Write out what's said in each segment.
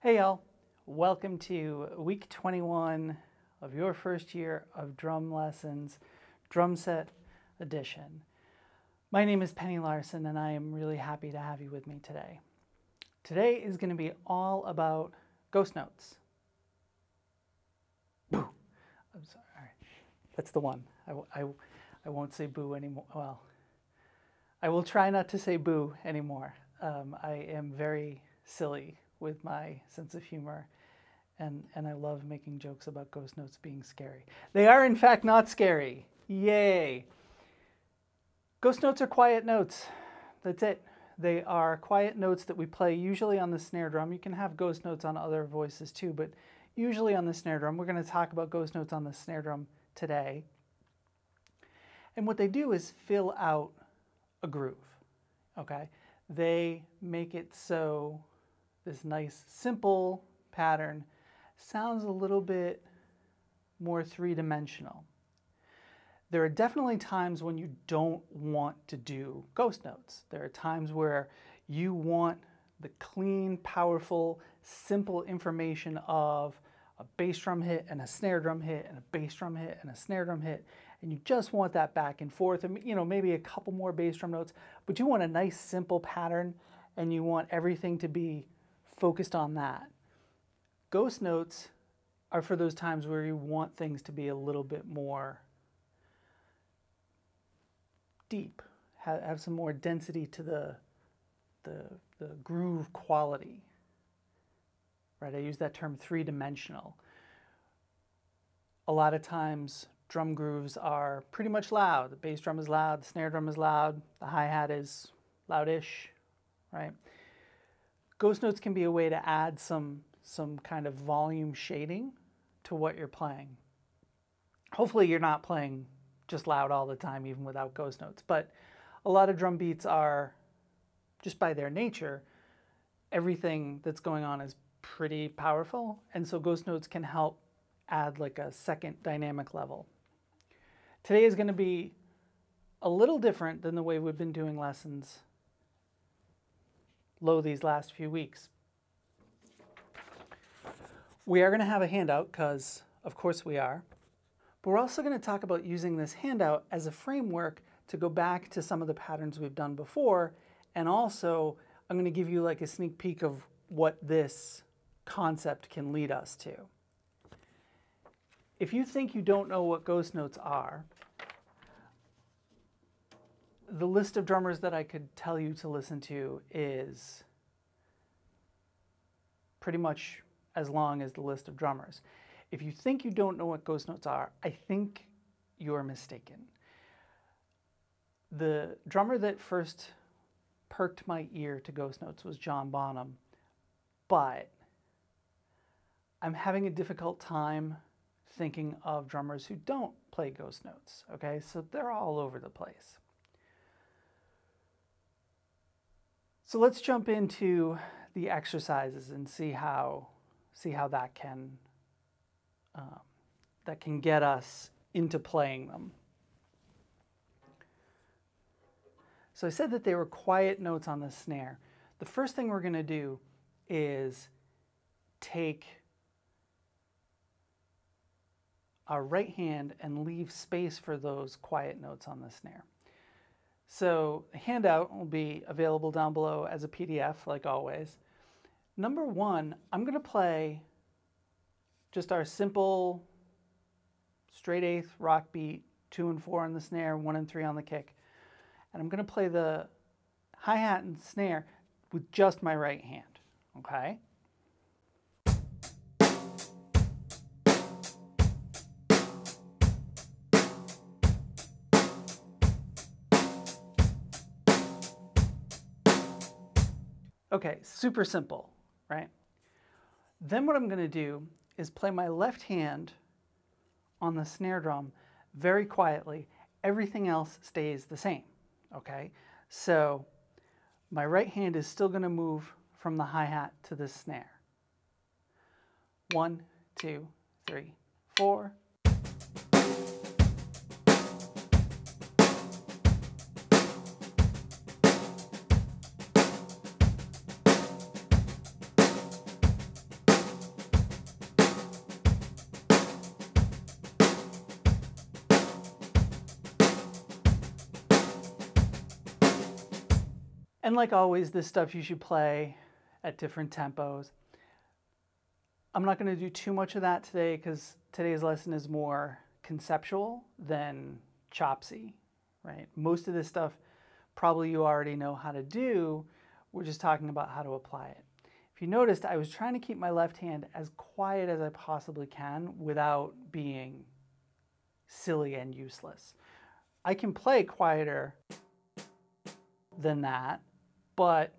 Hey y'all, welcome to week 21 of your first year of drum lessons, drum set edition. My name is Penny Larson and I am really happy to have you with me today. Today is going to be all about ghost notes. Boo! I'm sorry. That's the one. I, I, I won't say boo anymore. Well, I will try not to say boo anymore. Um, I am very silly with my sense of humor, and, and I love making jokes about ghost notes being scary. They are, in fact, not scary. Yay! Ghost notes are quiet notes. That's it. They are quiet notes that we play usually on the snare drum. You can have ghost notes on other voices too, but usually on the snare drum. We're going to talk about ghost notes on the snare drum today. And what they do is fill out a groove, okay? They make it so this nice, simple pattern sounds a little bit more three-dimensional. There are definitely times when you don't want to do ghost notes. There are times where you want the clean, powerful, simple information of a bass drum hit and a snare drum hit and a bass drum hit and a snare drum hit and you just want that back and forth and you know maybe a couple more bass drum notes but you want a nice simple pattern and you want everything to be focused on that ghost notes are for those times where you want things to be a little bit more deep have, have some more density to the, the the groove quality right i use that term three-dimensional a lot of times drum grooves are pretty much loud. The bass drum is loud, the snare drum is loud, the hi-hat is loudish, right? Ghost notes can be a way to add some, some kind of volume shading to what you're playing. Hopefully you're not playing just loud all the time, even without ghost notes, but a lot of drum beats are, just by their nature, everything that's going on is pretty powerful, and so ghost notes can help add like a second dynamic level. Today is going to be a little different than the way we've been doing lessons low these last few weeks. We are going to have a handout because of course we are, but we're also going to talk about using this handout as a framework to go back to some of the patterns we've done before and also I'm going to give you like a sneak peek of what this concept can lead us to. If you think you don't know what ghost notes are, the list of drummers that I could tell you to listen to is pretty much as long as the list of drummers. If you think you don't know what ghost notes are, I think you're mistaken. The drummer that first perked my ear to ghost notes was John Bonham, but I'm having a difficult time thinking of drummers who don't play ghost notes, okay? So they're all over the place. So let's jump into the exercises and see how see how that can um, that can get us into playing them. So I said that they were quiet notes on the snare. The first thing we're going to do is take our right hand and leave space for those quiet notes on the snare. So the handout will be available down below as a PDF like always. Number one, I'm going to play just our simple straight eighth rock beat, two and four on the snare, one and three on the kick. And I'm going to play the hi-hat and snare with just my right hand, okay? Okay, super simple, right? Then what I'm going to do is play my left hand on the snare drum very quietly. Everything else stays the same, okay? So my right hand is still going to move from the hi-hat to the snare. One, two, three, four, like always, this stuff you should play at different tempos. I'm not going to do too much of that today because today's lesson is more conceptual than chopsy, right? Most of this stuff probably you already know how to do. We're just talking about how to apply it. If you noticed, I was trying to keep my left hand as quiet as I possibly can without being silly and useless. I can play quieter than that, but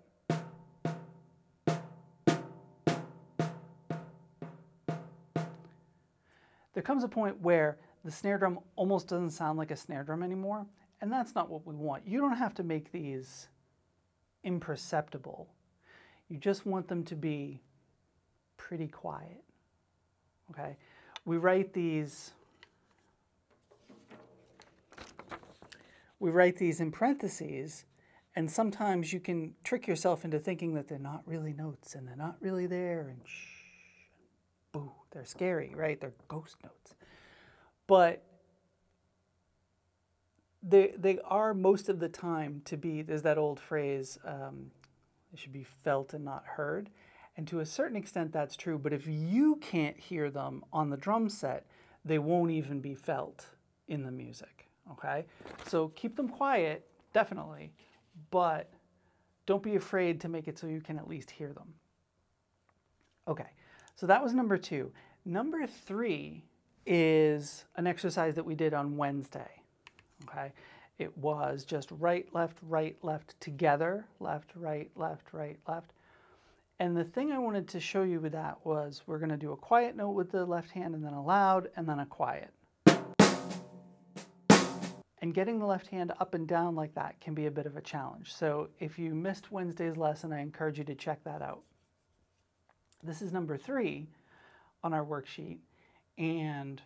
there comes a point where the snare drum almost doesn't sound like a snare drum anymore, and that's not what we want. You don't have to make these imperceptible. You just want them to be pretty quiet. Okay? We write these we write these in parentheses and sometimes you can trick yourself into thinking that they're not really notes and they're not really there and shh, boo, they're scary, right? They're ghost notes. But they, they are most of the time to be, there's that old phrase, um, it should be felt and not heard. And to a certain extent, that's true. But if you can't hear them on the drum set, they won't even be felt in the music. Okay? So keep them quiet, definitely but don't be afraid to make it so you can at least hear them. Okay, so that was number two. Number three is an exercise that we did on Wednesday. Okay, it was just right, left, right, left together, left, right, left, right, left. And the thing I wanted to show you with that was we're going to do a quiet note with the left hand and then a loud and then a quiet. And getting the left hand up and down like that can be a bit of a challenge. So if you missed Wednesday's lesson, I encourage you to check that out. This is number three on our worksheet. And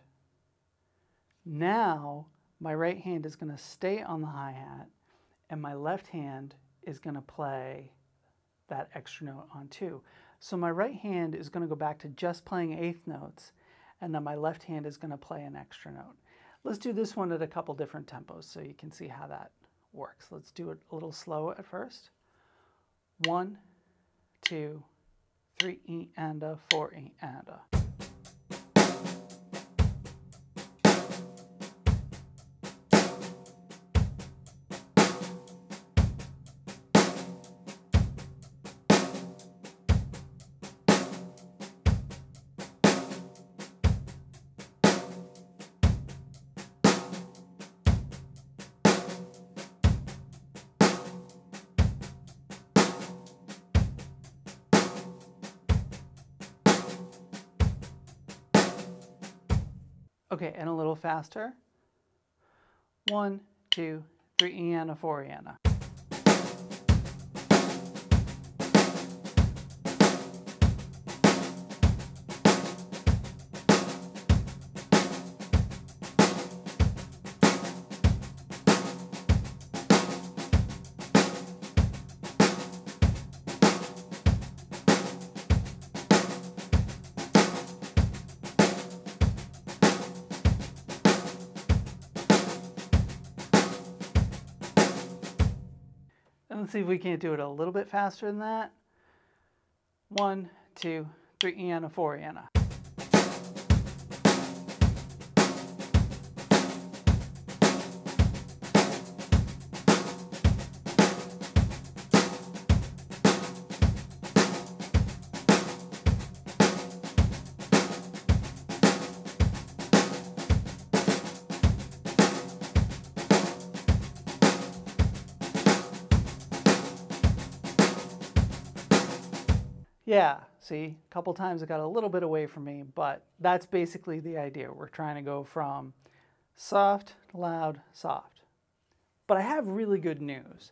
now my right hand is going to stay on the hi-hat and my left hand is going to play that extra note on two. So my right hand is going to go back to just playing eighth notes and then my left hand is going to play an extra note. Let's do this one at a couple different tempos so you can see how that works. Let's do it a little slow at first. One, two, three, and a, four, and a. Okay, and a little faster. One, two, three, and a four, and a. see if we can't do it a little bit faster than that. One, two, three, and a four, and a. see, a couple times it got a little bit away from me, but that's basically the idea. We're trying to go from soft, loud, soft. But I have really good news,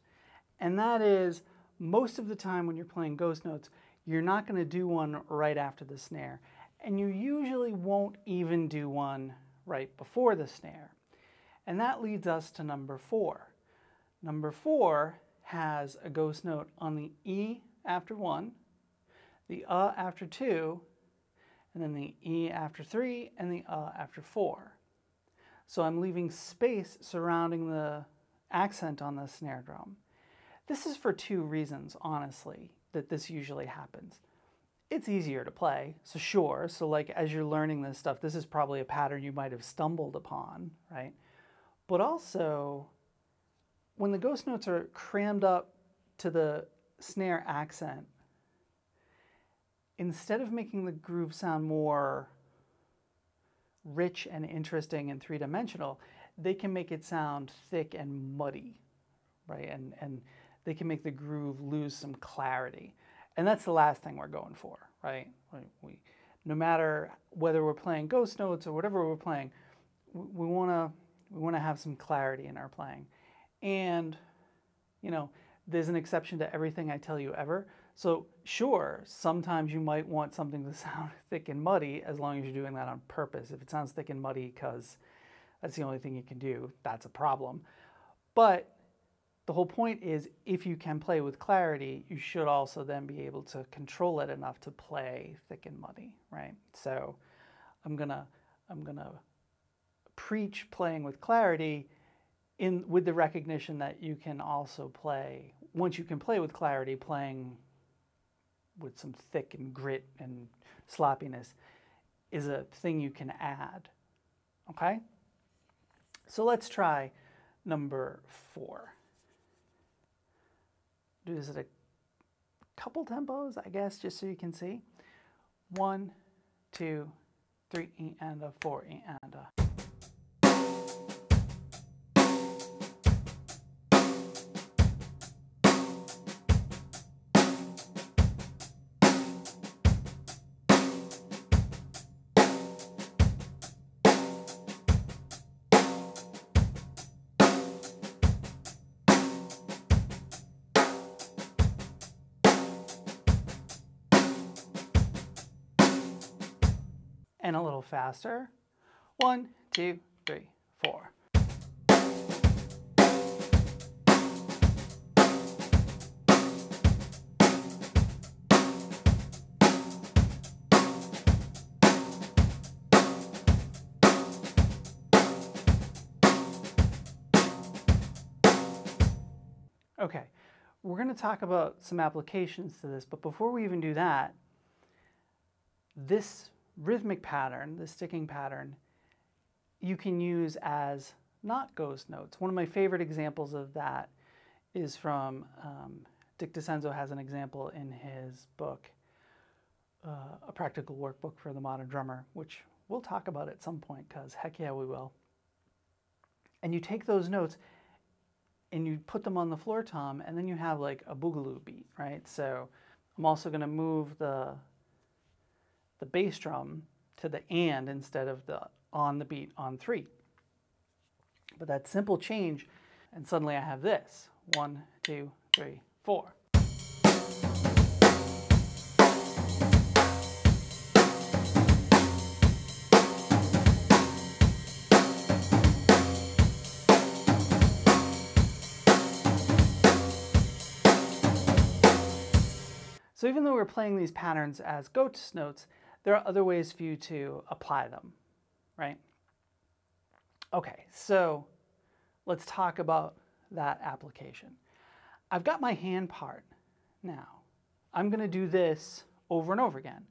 and that is most of the time when you're playing ghost notes, you're not going to do one right after the snare, and you usually won't even do one right before the snare. And that leads us to number four. Number four has a ghost note on the E after one, the uh after two, and then the e after three, and the uh after four. So I'm leaving space surrounding the accent on the snare drum. This is for two reasons, honestly, that this usually happens. It's easier to play, so sure. So, like, as you're learning this stuff, this is probably a pattern you might have stumbled upon, right? But also, when the ghost notes are crammed up to the snare accent, instead of making the groove sound more rich and interesting and three dimensional, they can make it sound thick and muddy, right? And, and they can make the groove lose some clarity. And that's the last thing we're going for, right? We, no matter whether we're playing ghost notes or whatever we're playing, we want to we want to have some clarity in our playing. And you know, there's an exception to everything I tell you ever. So sure, sometimes you might want something to sound thick and muddy as long as you're doing that on purpose. If it sounds thick and muddy because that's the only thing you can do, that's a problem. But the whole point is if you can play with clarity, you should also then be able to control it enough to play thick and muddy, right? So I'm gonna I'm gonna preach playing with clarity in with the recognition that you can also play once you can play with clarity, playing with some thick and grit and sloppiness is a thing you can add. Okay? So let's try number four. Do this at a couple tempos, I guess, just so you can see. One, two, three, and a four, and a. and a little faster. One, two, three, four. Okay, we're going to talk about some applications to this, but before we even do that, this rhythmic pattern, the sticking pattern, you can use as not ghost notes. One of my favorite examples of that is from um, Dick DeCenzo has an example in his book, uh, A Practical Workbook for the Modern Drummer, which we'll talk about at some point because heck yeah, we will. And you take those notes and you put them on the floor tom and then you have like a boogaloo beat, right? So I'm also going to move the the bass drum to the and instead of the on the beat on three. But that simple change, and suddenly I have this. One, two, three, four. So even though we're playing these patterns as ghost notes, there are other ways for you to apply them, right? Okay, so let's talk about that application. I've got my hand part now. I'm going to do this over and over again.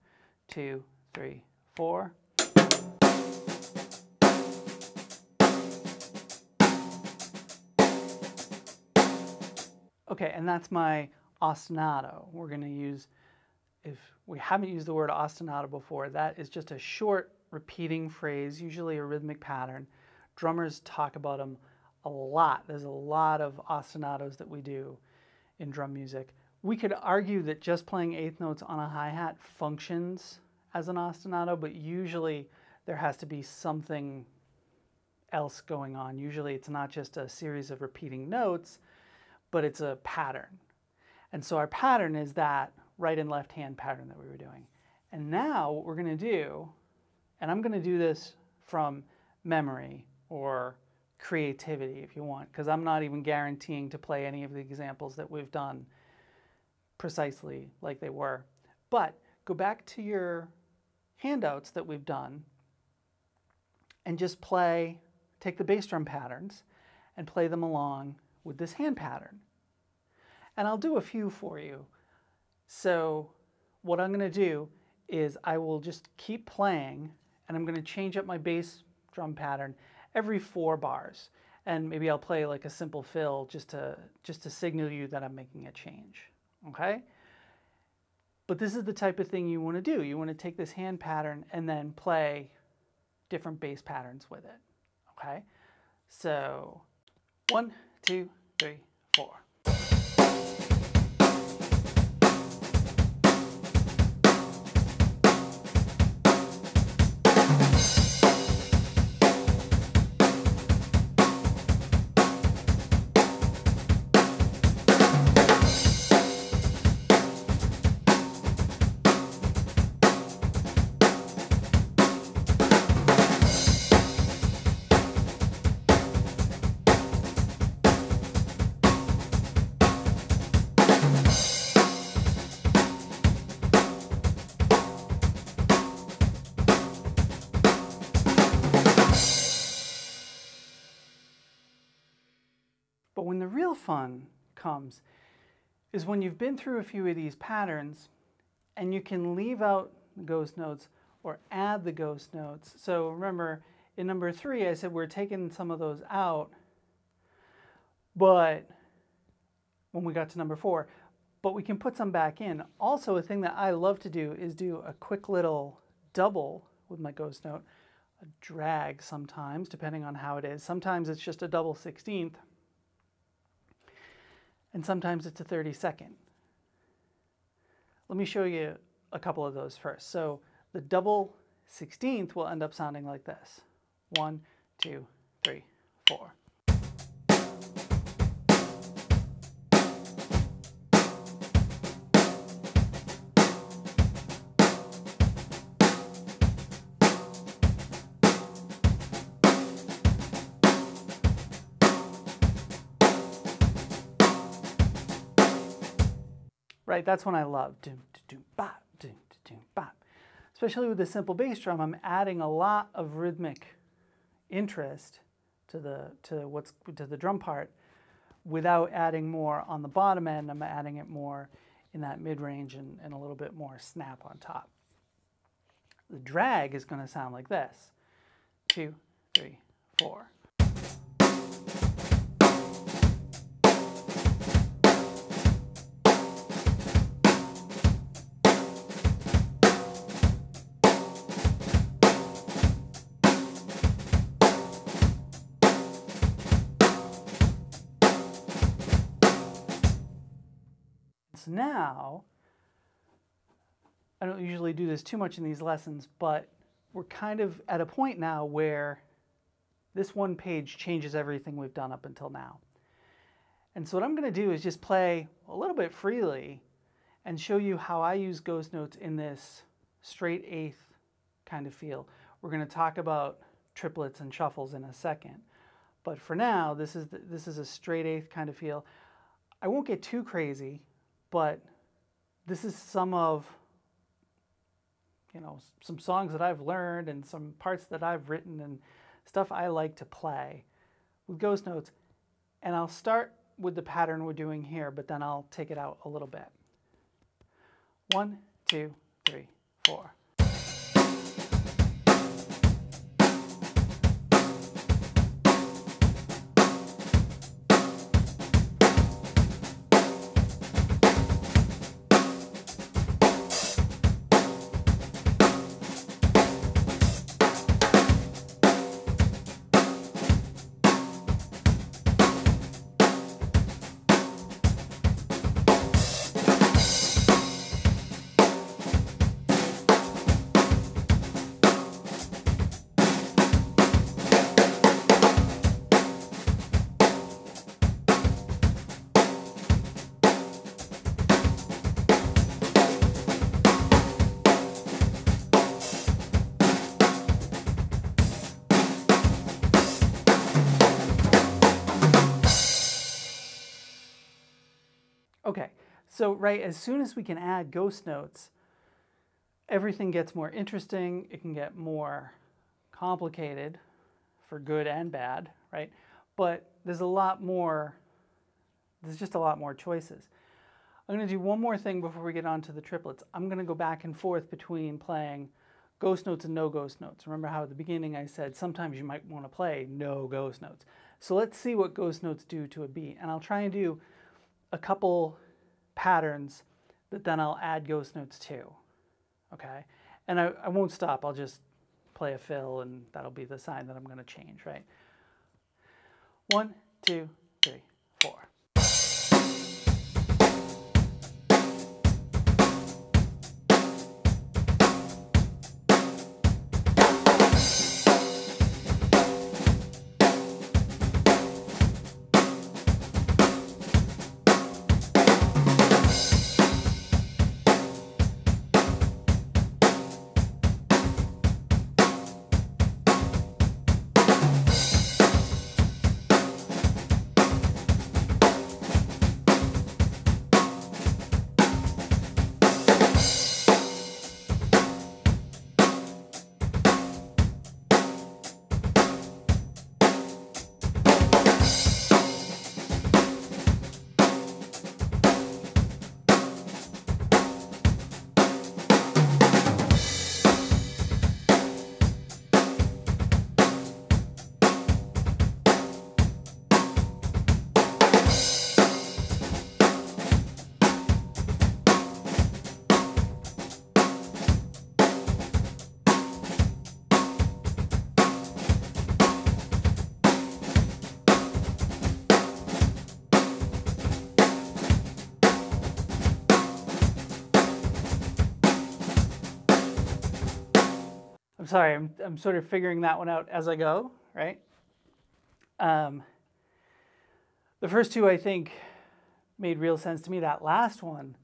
Two, three, four. Okay, and that's my ostinato. We're going to use if we haven't used the word ostinato before, that is just a short repeating phrase, usually a rhythmic pattern. Drummers talk about them a lot. There's a lot of ostinatos that we do in drum music. We could argue that just playing eighth notes on a hi-hat functions as an ostinato, but usually there has to be something else going on. Usually it's not just a series of repeating notes, but it's a pattern. And so our pattern is that right and left hand pattern that we were doing. And now what we're going to do, and I'm going to do this from memory or creativity if you want, because I'm not even guaranteeing to play any of the examples that we've done precisely like they were. But go back to your handouts that we've done and just play, take the bass drum patterns and play them along with this hand pattern. And I'll do a few for you. So what I'm going to do is I will just keep playing and I'm going to change up my bass drum pattern every four bars. And maybe I'll play like a simple fill just to, just to signal you that I'm making a change. Okay? But this is the type of thing you want to do. You want to take this hand pattern and then play different bass patterns with it. Okay? So one, two, three, fun comes is when you've been through a few of these patterns and you can leave out the ghost notes or add the ghost notes. So remember, in number three, I said we're taking some of those out, but when we got to number four, but we can put some back in. Also, a thing that I love to do is do a quick little double with my ghost note, a drag sometimes, depending on how it is. Sometimes it's just a double 16th and sometimes it's a 32nd. Let me show you a couple of those first. So the double 16th will end up sounding like this. One, two, three, four. Right? That's when I love. Doom, doom, bop, doom, doom, bop. Especially with the simple bass drum, I'm adding a lot of rhythmic interest to the to what's to the drum part without adding more on the bottom end. I'm adding it more in that mid range and, and a little bit more snap on top. The drag is going to sound like this: two, three, four. Now, I don't usually do this too much in these lessons, but we're kind of at a point now where this one page changes everything we've done up until now. And so what I'm going to do is just play a little bit freely and show you how I use ghost notes in this straight eighth kind of feel. We're going to talk about triplets and shuffles in a second. But for now, this is, the, this is a straight eighth kind of feel. I won't get too crazy but this is some of you know some songs that I've learned and some parts that I've written and stuff I like to play with ghost notes. And I'll start with the pattern we're doing here but then I'll take it out a little bit. One two three four so right, as soon as we can add ghost notes, everything gets more interesting. It can get more complicated for good and bad, right? But there's a lot more, there's just a lot more choices. I'm going to do one more thing before we get on to the triplets. I'm going to go back and forth between playing ghost notes and no ghost notes. Remember how at the beginning I said sometimes you might want to play no ghost notes. So let's see what ghost notes do to a beat. And I'll try and do a couple patterns that then I'll add ghost notes to. Okay? And I, I won't stop. I'll just play a fill and that'll be the sign that I'm going to change, right? One, two, three, sorry, I'm, I'm sort of figuring that one out as I go, right? Um, the first two, I think, made real sense to me. That last one,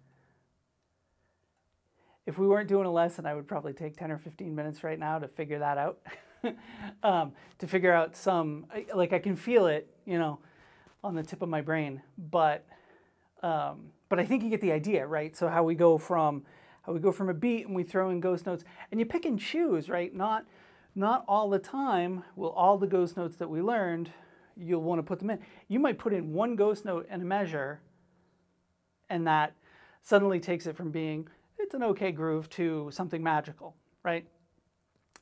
if we weren't doing a lesson, I would probably take 10 or 15 minutes right now to figure that out. um, to figure out some, like I can feel it, you know, on the tip of my brain, but, um, but I think you get the idea, right? So how we go from how we go from a beat and we throw in ghost notes and you pick and choose, right? Not, not all the time will all the ghost notes that we learned, you'll want to put them in. You might put in one ghost note and a measure and that suddenly takes it from being, it's an okay groove to something magical, right?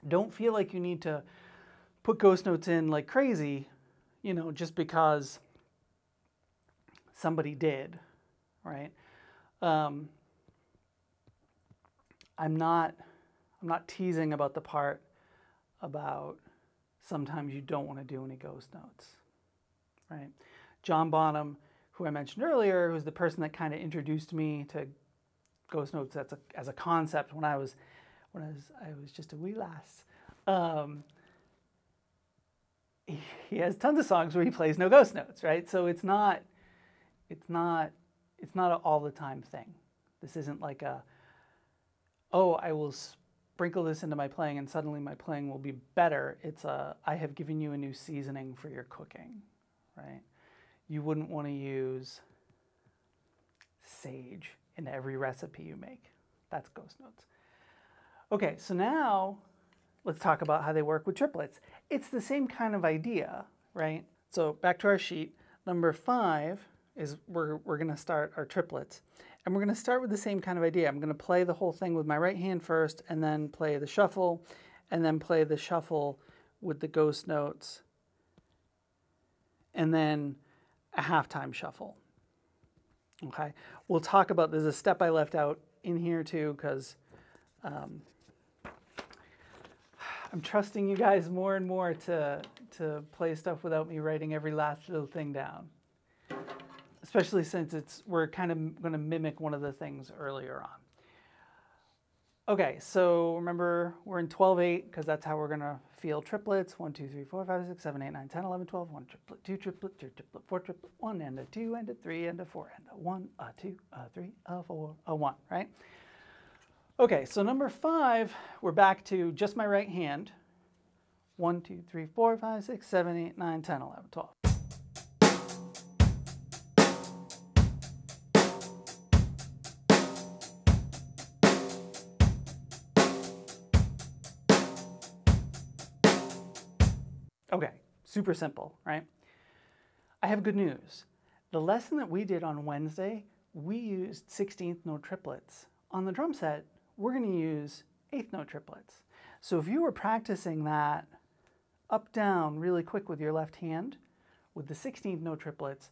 Don't feel like you need to put ghost notes in like crazy, you know, just because somebody did, right? Um, I'm not I'm not teasing about the part about sometimes you don't want to do any ghost notes. Right? John Bonham, who I mentioned earlier, who's the person that kind of introduced me to ghost notes as a, as a concept when I was when I was I was just a wee lass. Um, he, he has tons of songs where he plays no ghost notes, right? So it's not it's not it's not an all the time thing. This isn't like a oh, I will sprinkle this into my playing and suddenly my playing will be better. It's a, I have given you a new seasoning for your cooking, right? You wouldn't want to use sage in every recipe you make. That's Ghost Notes. Okay, so now let's talk about how they work with triplets. It's the same kind of idea, right? So back to our sheet. Number five is we're, we're going to start our triplets. And we're going to start with the same kind of idea. I'm going to play the whole thing with my right hand first, and then play the shuffle, and then play the shuffle with the ghost notes, and then a halftime shuffle. Okay, we'll talk about, there's a step I left out in here too, because um, I'm trusting you guys more and more to, to play stuff without me writing every last little thing down especially since it's we're kind of going to mimic one of the things earlier on. Okay, so remember we're in 12-8 because that's how we're going to feel triplets. 1, 2, 3, 4, 5, 6, 7, 8, 9, 10, 11, 12. 1 triplet, 2 triplet, 2 triplet, 4 triplet, 1 and a 2 and a 3 and a 4 and a 1, a 2, a 3, a 4, a 1, right? Okay, so number 5, we're back to just my right hand. 1, 2, 3, 4, 5, 6, 7, 8, 9, 10, 11, 12. Super simple, right? I have good news. The lesson that we did on Wednesday we used 16th note triplets. On the drum set, we're going to use 8th note triplets. So if you were practicing that up down really quick with your left hand with the 16th note triplets,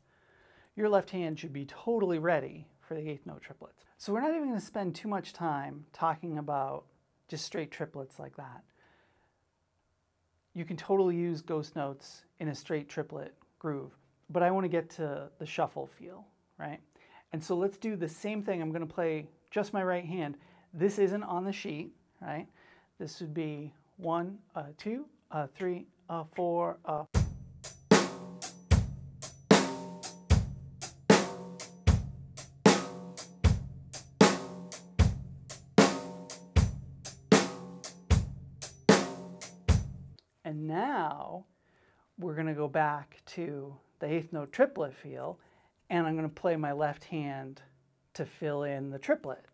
your left hand should be totally ready for the 8th note triplets. So we're not even going to spend too much time talking about just straight triplets like that. You can totally use ghost notes in a straight triplet groove, but I want to get to the shuffle feel, right? And so let's do the same thing. I'm going to play just my right hand. This isn't on the sheet, right? This would be one, two, three, four. And now we're going to go back to the eighth note triplet feel, and I'm going to play my left hand to fill in the triplet,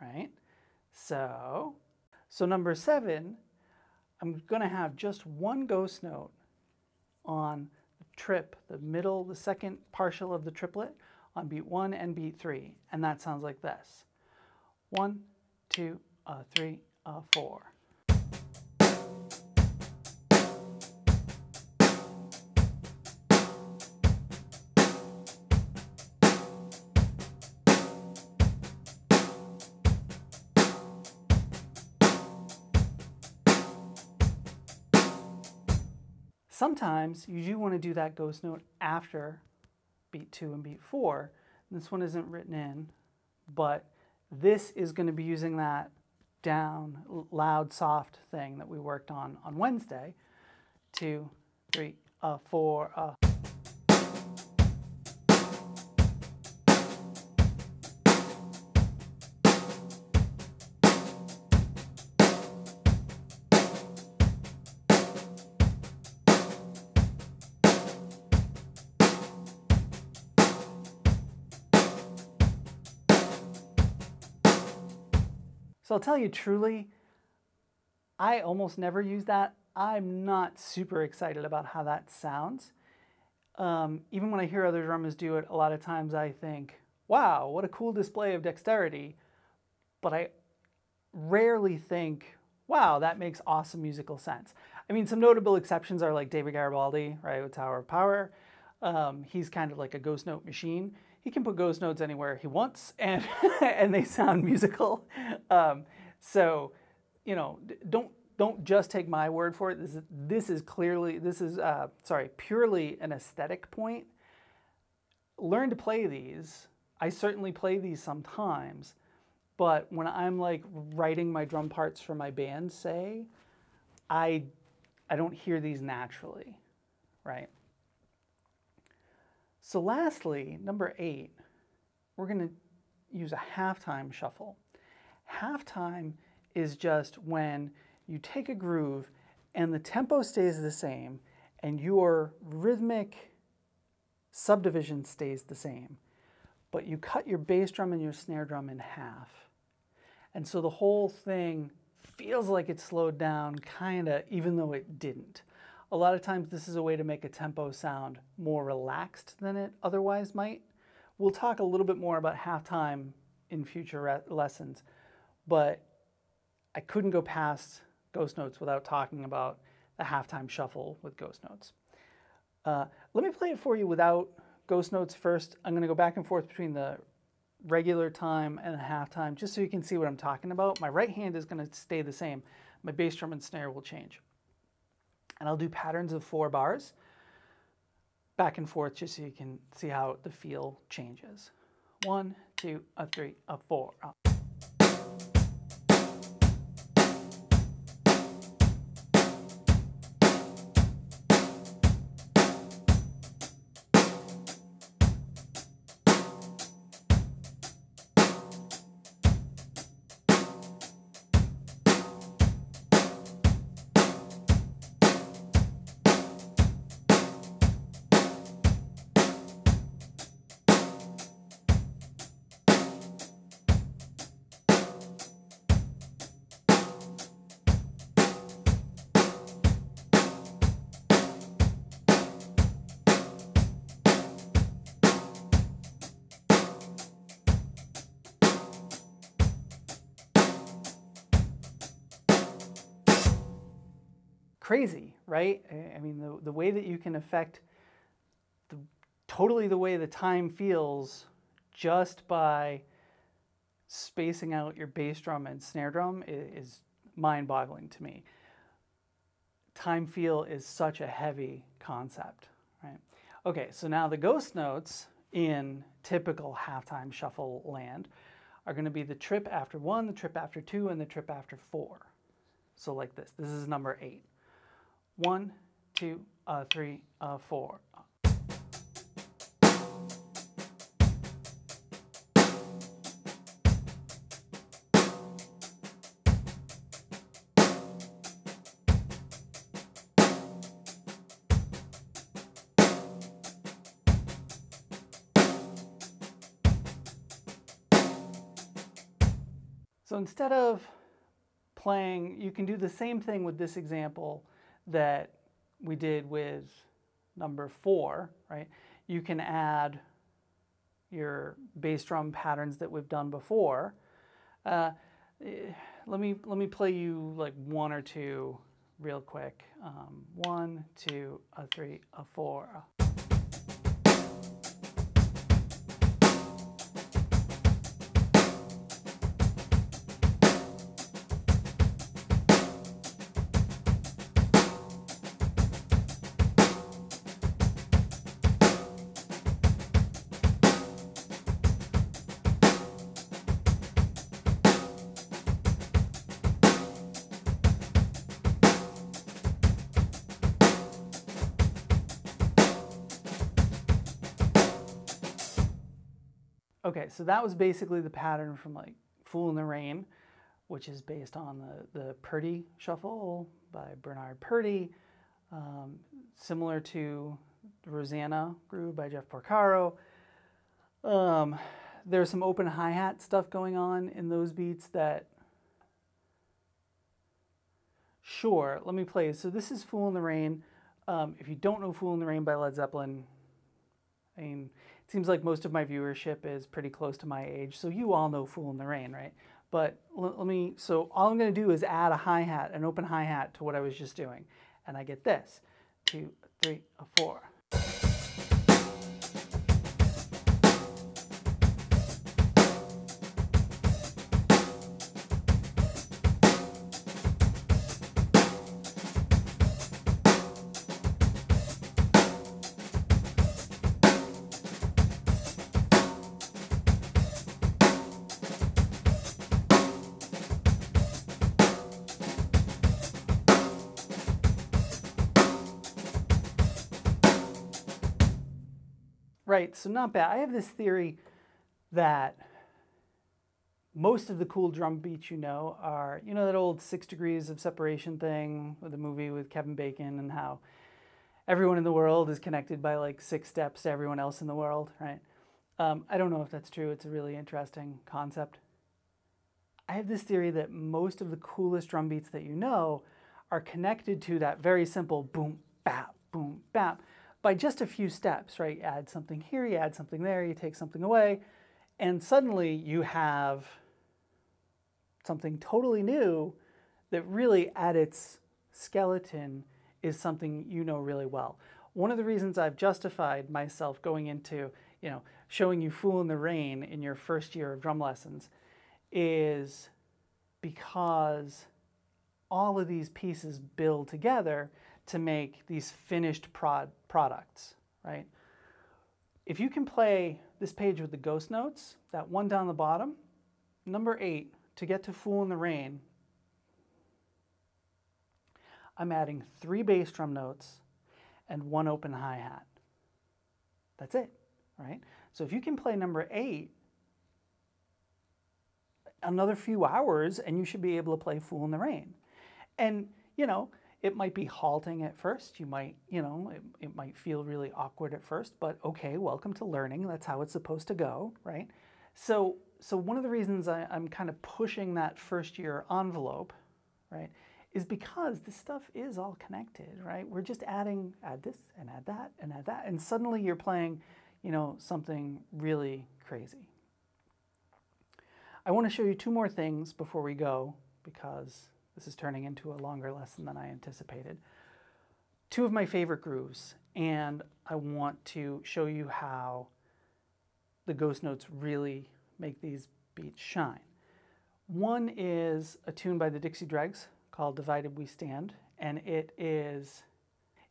right? So, so number seven, I'm going to have just one ghost note on the trip, the middle, the second partial of the triplet on beat one and beat three, and that sounds like this. One, two, uh, three, uh, four. Sometimes you do want to do that ghost note after beat two and beat four. This one isn't written in, but this is going to be using that down, loud, soft thing that we worked on on Wednesday. Two, three, four. So I'll tell you truly, I almost never use that. I'm not super excited about how that sounds. Um, even when I hear other drummers do it, a lot of times I think, wow, what a cool display of dexterity. But I rarely think, wow, that makes awesome musical sense. I mean, some notable exceptions are like David Garibaldi, right, with Tower of Power. Um, he's kind of like a ghost note machine he can put ghost notes anywhere he wants and and they sound musical. Um, so you know don't don't just take my word for it. This is this is clearly this is uh, sorry purely an aesthetic point. Learn to play these. I certainly play these sometimes but when i'm like writing my drum parts for my band say i i don't hear these naturally right so lastly, number eight, we're going to use a halftime shuffle. Halftime is just when you take a groove and the tempo stays the same and your rhythmic subdivision stays the same, but you cut your bass drum and your snare drum in half. And so the whole thing feels like it slowed down, kind of, even though it didn't. A lot of times this is a way to make a tempo sound more relaxed than it otherwise might. We'll talk a little bit more about halftime in future lessons, but I couldn't go past Ghost Notes without talking about the halftime shuffle with Ghost Notes. Uh, let me play it for you without Ghost Notes first. I'm going to go back and forth between the regular time and the halftime just so you can see what I'm talking about. My right hand is going to stay the same. My bass drum and snare will change. And I'll do patterns of four bars back and forth just so you can see how the feel changes. One, two, a three, a four. Crazy, right? I mean, the, the way that you can affect the, totally the way the time feels just by spacing out your bass drum and snare drum is, is mind boggling to me. Time feel is such a heavy concept, right? Okay, so now the ghost notes in typical halftime shuffle land are going to be the trip after one, the trip after two, and the trip after four. So like this. This is number eight. One, two, uh, three, uh, four. So instead of playing, you can do the same thing with this example that we did with number four, right? You can add your bass drum patterns that we've done before. Uh, eh, let me let me play you like one or two real quick. Um, one, two, a three, a four. Okay, so that was basically the pattern from like Fool in the Rain, which is based on the, the Purdie Shuffle by Bernard Purdie, um, similar to Rosanna Groove by Jeff Porcaro. Um, there's some open hi-hat stuff going on in those beats that Sure, let me play. So this is Fool in the Rain. Um, if you don't know Fool in the Rain by Led Zeppelin, I mean, it seems like most of my viewership is pretty close to my age, so you all know Fool in the Rain, right? But let me, so all I'm gonna do is add a hi-hat, an open hi-hat to what I was just doing. And I get this, two, three, four. Right, so not bad. I have this theory that most of the cool drum beats you know are, you know, that old six degrees of separation thing with the movie with Kevin Bacon and how everyone in the world is connected by like six steps to everyone else in the world, right? Um, I don't know if that's true. It's a really interesting concept. I have this theory that most of the coolest drum beats that you know are connected to that very simple boom, bap, boom, bap by just a few steps, right? Add something here, you add something there, you take something away, and suddenly you have something totally new that really at its skeleton is something you know really well. One of the reasons I've justified myself going into, you know, showing you Fool in the Rain in your first year of drum lessons is because all of these pieces build together to make these finished prod products, right? If you can play this page with the ghost notes, that one down the bottom, number eight, to get to Fool in the Rain, I'm adding three bass drum notes and one open hi-hat. That's it, right? So if you can play number eight, another few hours and you should be able to play Fool in the Rain. And, you know, it might be halting at first. You might, you know, it, it might feel really awkward at first, but okay, welcome to learning. That's how it's supposed to go, right? So, so one of the reasons I, I'm kind of pushing that first year envelope, right, is because this stuff is all connected, right? We're just adding, add this and add that and add that, and suddenly you're playing, you know, something really crazy. I want to show you two more things before we go because This is turning into a longer lesson than I anticipated. Two of my favorite grooves, and I want to show you how the ghost notes really make these beats shine. One is a tune by the Dixie Dregs called Divided We Stand, and it is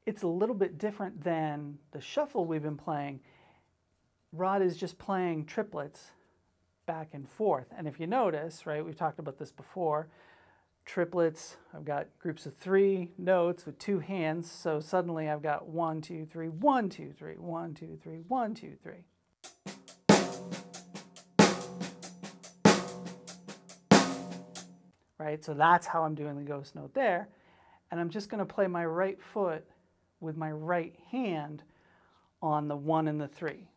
it's a little bit different than the shuffle we've been playing. Rod is just playing triplets back and forth. And if you notice, right, we've talked about this before, triplets, I've got groups of three notes with two hands. So suddenly I've got one, two, three, one, two, three, one, two, three, one, two, three. Right, so that's how I'm doing the ghost note there. And I'm just gonna play my right foot with my right hand on the one and the three.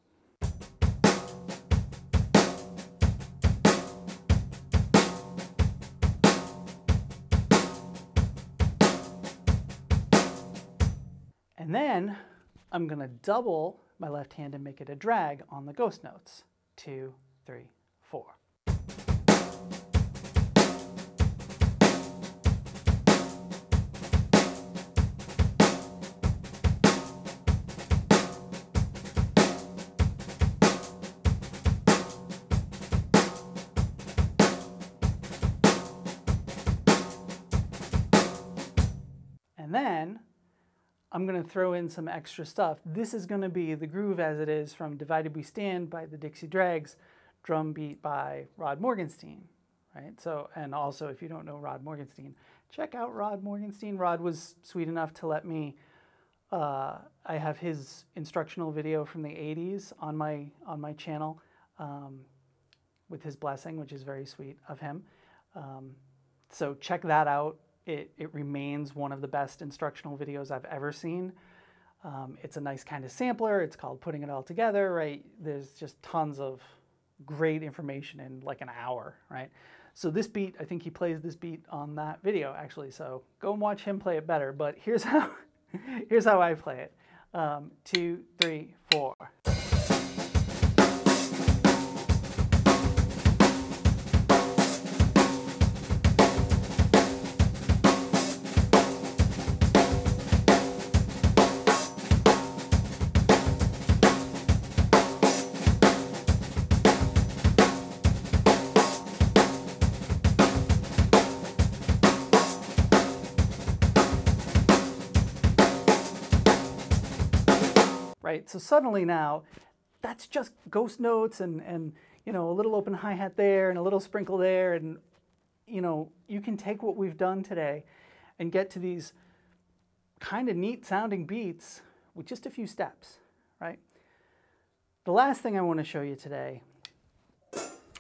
Then I'm going to double my left hand and make it a drag on the ghost notes. Two, three, four. I'm going to throw in some extra stuff. This is going to be the groove as it is from Divided We Stand by the Dixie Dregs, drum beat by Rod Morgenstein, right? So, and also if you don't know Rod Morgenstein, check out Rod Morgenstein. Rod was sweet enough to let me, uh, I have his instructional video from the 80s on my, on my channel um, with his blessing, which is very sweet of him. Um, so check that out. It, it remains one of the best instructional videos I've ever seen. Um, it's a nice kind of sampler. It's called Putting It All Together, right? There's just tons of great information in like an hour, right? So this beat, I think he plays this beat on that video actually. So go and watch him play it better. But here's how, here's how I play it. Um, two, three, four. Right? So suddenly now, that's just ghost notes and, and you know, a little open hi-hat there and a little sprinkle there. And, you know, you can take what we've done today and get to these kind of neat sounding beats with just a few steps, right? The last thing I want to show you today,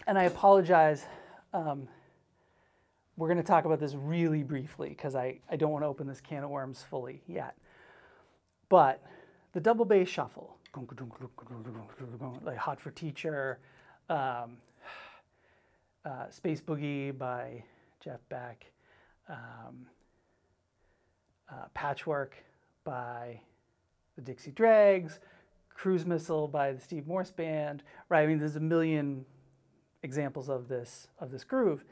and I apologize, um, we're going to talk about this really briefly because I, I don't want to open this can of worms fully yet. But the double bass shuffle, like Hot for Teacher, um, uh, Space Boogie by Jeff Beck, um, uh, Patchwork by the Dixie Dregs, Cruise Missile by the Steve Morse Band, right? I mean, there's a million examples of this of this groove.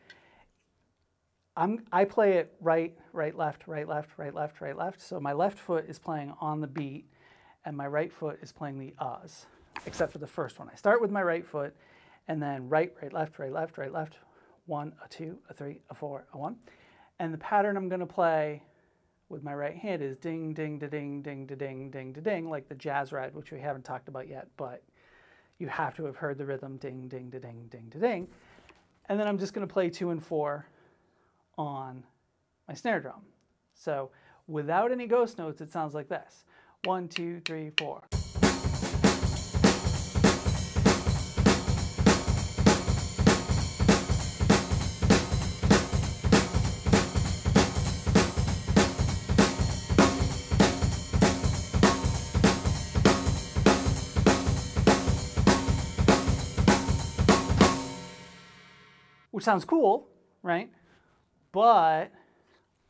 I'm, I play it right, right, left, right, left, right, left, right, left. So my left foot is playing on the beat and my right foot is playing the uhs, except for the first one. I start with my right foot, and then right, right, left, right, left, right, left, one, a two, a three, a four, a one. And the pattern I'm going to play with my right hand is ding, ding, da ding, ding, da ding, ding, da ding, like the jazz ride, which we haven't talked about yet, but you have to have heard the rhythm ding, ding, da ding, ding, da ding. And then I'm just going to play two and four on my snare drum. So without any ghost notes, it sounds like this. One, two, three, four. Which sounds cool, right? But I'm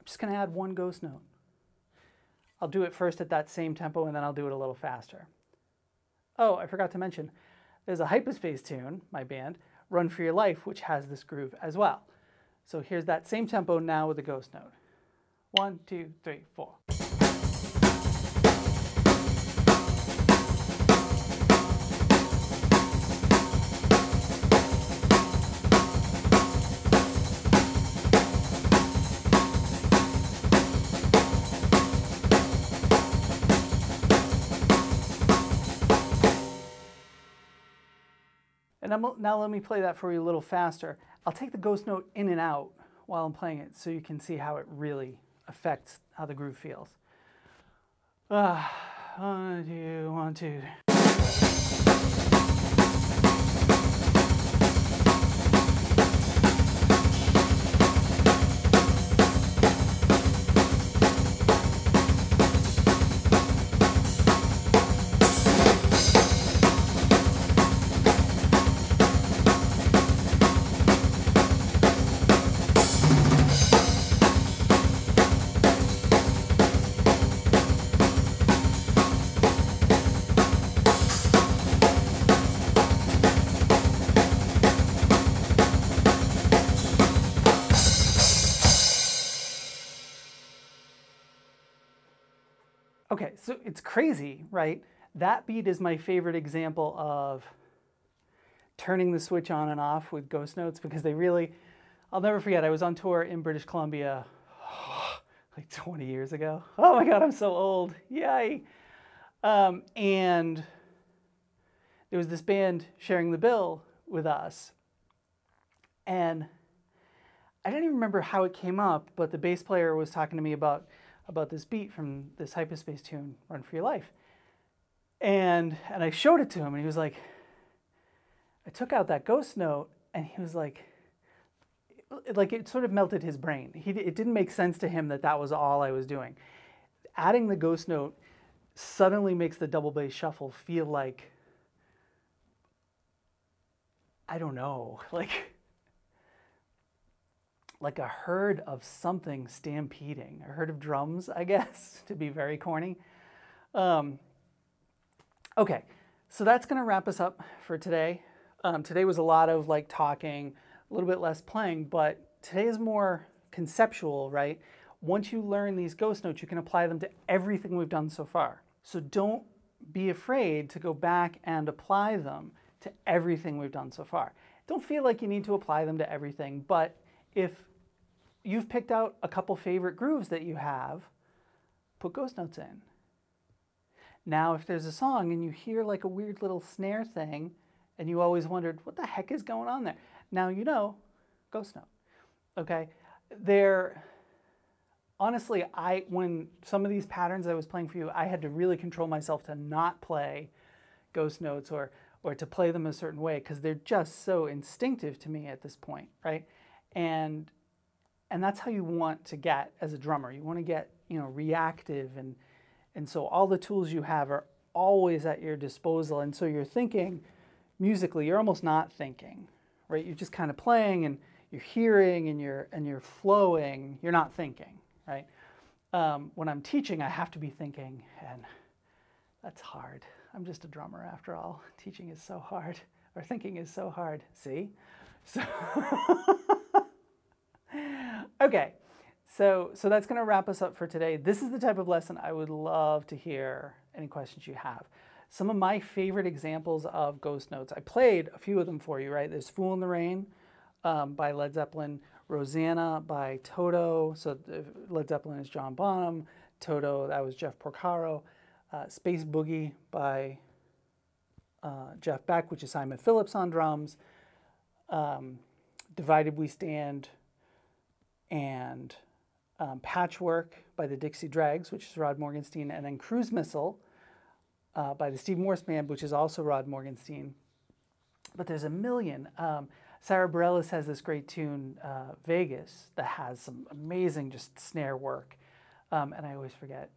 just going to add one ghost note. I'll do it first at that same tempo and then I'll do it a little faster. Oh, I forgot to mention, there's a hyperspace tune, my band, Run For Your Life, which has this groove as well. So here's that same tempo now with a ghost note. One, two, three, four. I'm, now let me play that for you a little faster. I'll take the ghost note in and out while I'm playing it so you can see how it really affects how the groove feels. Uh, one, two, one, two. It's crazy, right? That beat is my favorite example of turning the switch on and off with ghost notes because they really, I'll never forget, I was on tour in British Columbia like 20 years ago. Oh my God, I'm so old. Yay. Um, and there was this band sharing the bill with us. And I don't even remember how it came up, but the bass player was talking to me about about this beat from this hyperspace tune, Run for Your Life. And, and I showed it to him, and he was like, I took out that ghost note, and he was like, like it sort of melted his brain. He, it didn't make sense to him that that was all I was doing. Adding the ghost note suddenly makes the double bass shuffle feel like, I don't know, like like a herd of something stampeding, a herd of drums, I guess, to be very corny. Um, okay, so that's going to wrap us up for today. Um, today was a lot of like talking, a little bit less playing, but today is more conceptual, right? Once you learn these ghost notes, you can apply them to everything we've done so far. So don't be afraid to go back and apply them to everything we've done so far. Don't feel like you need to apply them to everything, but if you've picked out a couple favorite grooves that you have, put ghost notes in. Now, if there's a song and you hear like a weird little snare thing and you always wondered, what the heck is going on there? Now you know, ghost note. Okay? There, honestly, I, when some of these patterns I was playing for you, I had to really control myself to not play ghost notes or, or to play them a certain way because they're just so instinctive to me at this point, right? And and that's how you want to get as a drummer. You want to get, you know, reactive and and so all the tools you have are always at your disposal. And so you're thinking musically, you're almost not thinking, right? You're just kind of playing and you're hearing and you're and you're flowing. You're not thinking, right? Um, when I'm teaching, I have to be thinking, and that's hard. I'm just a drummer after all. Teaching is so hard, or thinking is so hard. See, so. Okay, so, so that's going to wrap us up for today. This is the type of lesson I would love to hear any questions you have. Some of my favorite examples of ghost notes, I played a few of them for you, right? There's Fool in the Rain um, by Led Zeppelin, Rosanna by Toto, so Led Zeppelin is John Bonham, Toto, that was Jeff Porcaro, uh, Space Boogie by uh, Jeff Beck, which is Simon Phillips on drums, um, Divided We Stand, and um, Patchwork by the Dixie Dregs, which is Rod Morgenstein, and then Cruise Missile uh, by the Steve Morse Band, which is also Rod Morgenstein. But there's a million. Um, Sara Bareilles has this great tune, uh, Vegas, that has some amazing just snare work. Um, and I always forget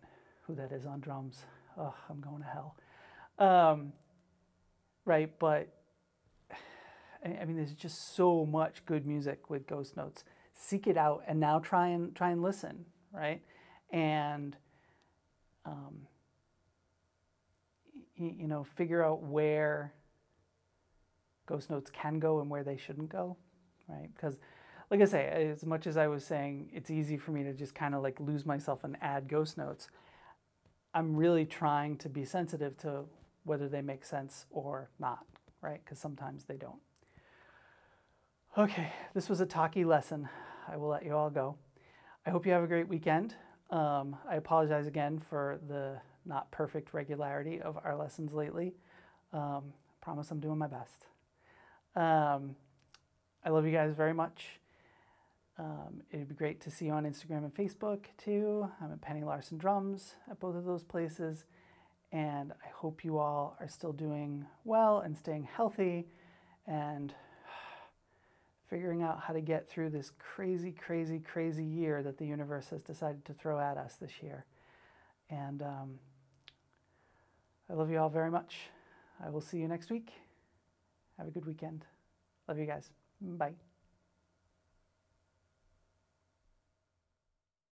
who that is on drums. Oh, I'm going to hell. Um, right, but I mean, there's just so much good music with ghost notes seek it out and now try and try and listen right and um, y- you know figure out where ghost notes can go and where they shouldn't go right because like I say, as much as I was saying, it's easy for me to just kind of like lose myself and add ghost notes. I'm really trying to be sensitive to whether they make sense or not, right? Because sometimes they don't. Okay, this was a talkie lesson. I will let you all go. I hope you have a great weekend. Um, I apologize again for the not perfect regularity of our lessons lately. Um, promise I'm doing my best. Um, I love you guys very much. Um, it'd be great to see you on Instagram and Facebook too. I'm at Penny Larson Drums at both of those places. And I hope you all are still doing well and staying healthy and figuring out how to get through this crazy, crazy, crazy year that the universe has decided to throw at us this year. And um, I love you all very much. I will see you next week. Have a good weekend. Love you guys. Bye.